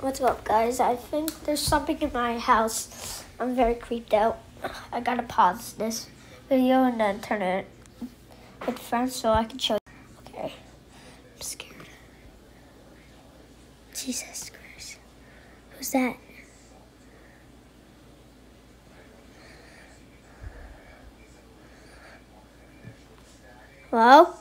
What's up, guys? I think there's something in my house. I'm very creeped out. I gotta pause this video and then turn it with friends so I can show you. Okay. I'm scared. Jesus Christ. Who's that? Hello?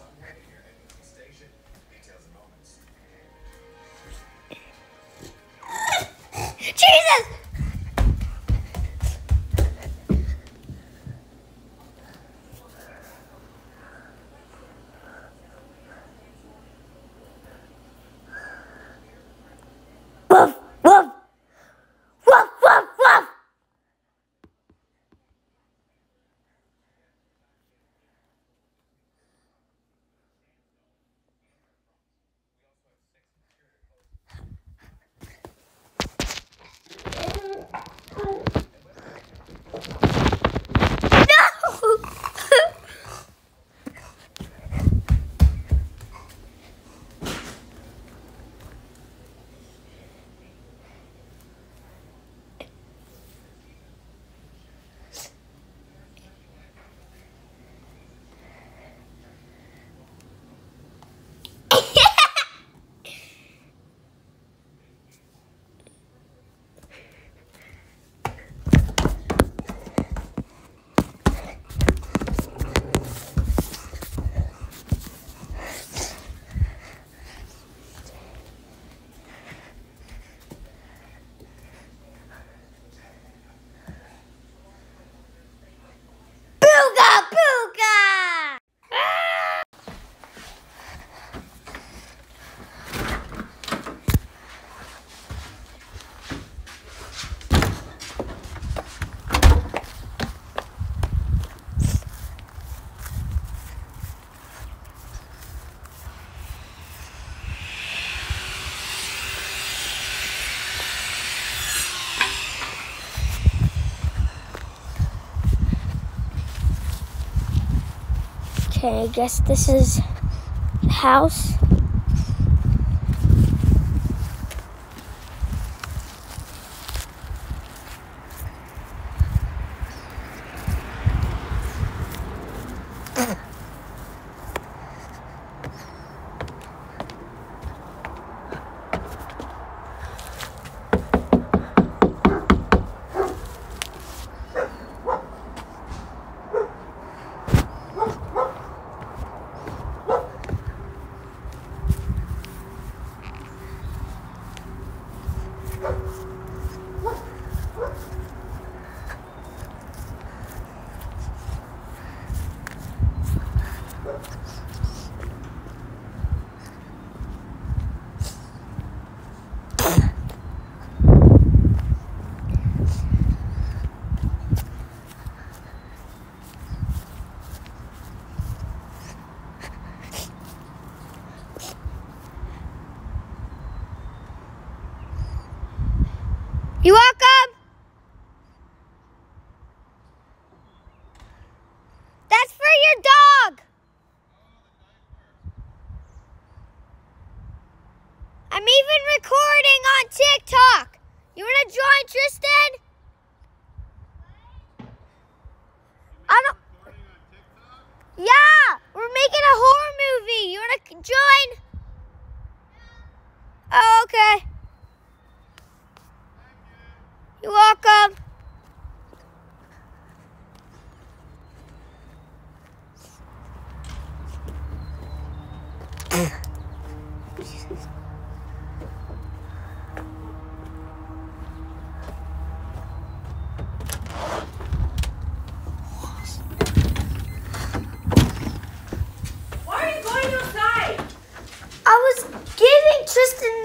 Hi. Okay, I guess this is house. You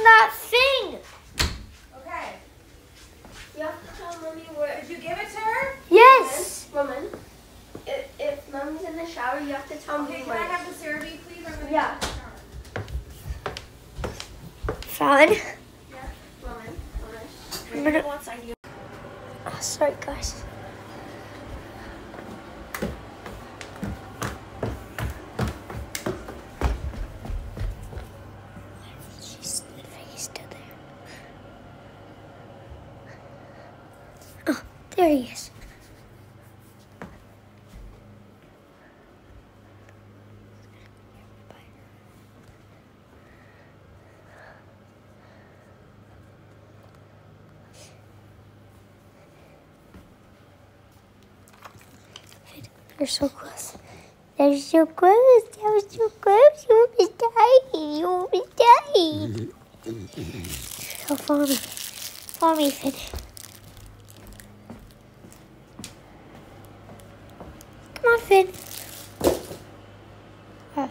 that thing. Okay. You have to tell mommy Did you give it to her? Yes. Woman, if, if mommy's in the shower, you have to tell Okay, me can where. I have the CeraVe, please? I'm gonna Yeah. Fine. Yeah, woman. I'm gonna- Go outside. You. Oh, sorry, guys. She's, I think he's still there. There he is. You're so close. Was so close. That was so close. You almost died. You almost died. So follow me. Follow me, Finn. Come on,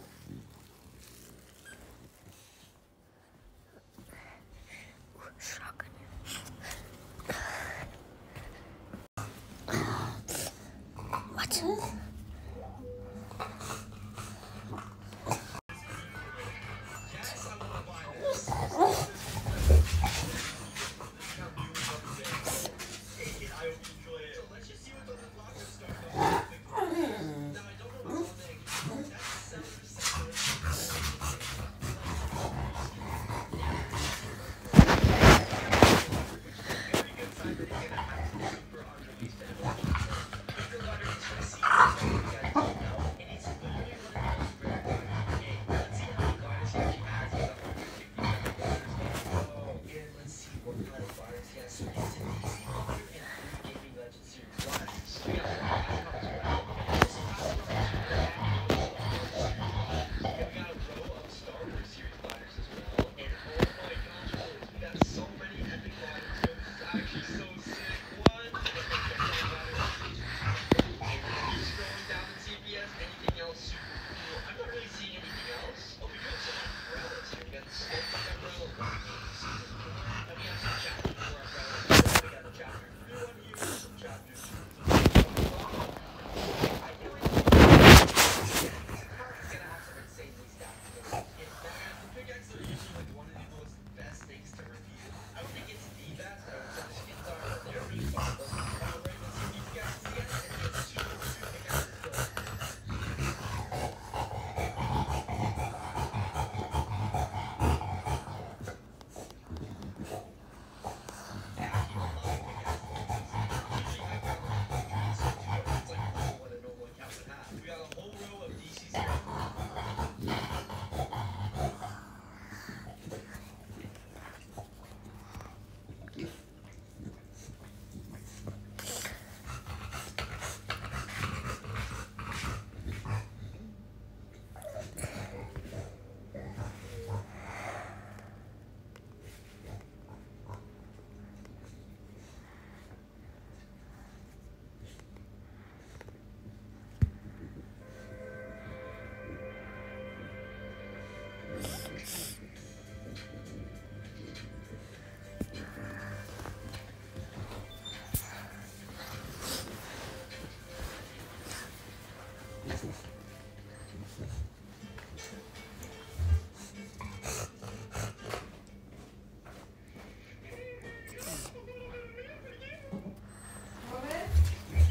What?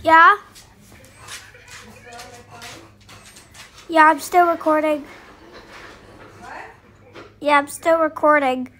Yeah? Yeah, I'm still recording. What? Yeah, I'm still recording.